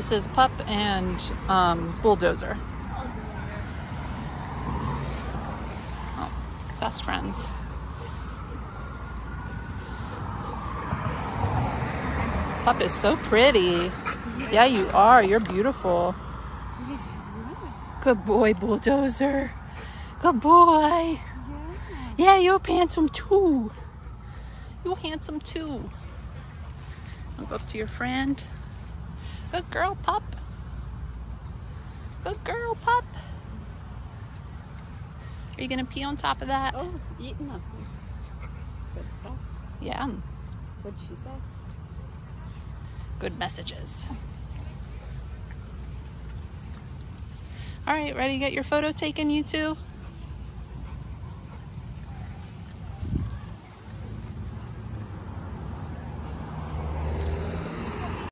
This is Pup and um, Bulldozer. Oh, best friends. Pup is so pretty. Yeah, you are. You're beautiful. Good boy, Bulldozer. Good boy. Yeah, you're handsome too. You're handsome too. I'll go up to your friend. Good girl, pup. Good girl, pup. Are you gonna pee on top of that? Oh, eating nothing. Good stuff. Yeah, What'd she say? good messages. All right, ready to get your photo taken, you two?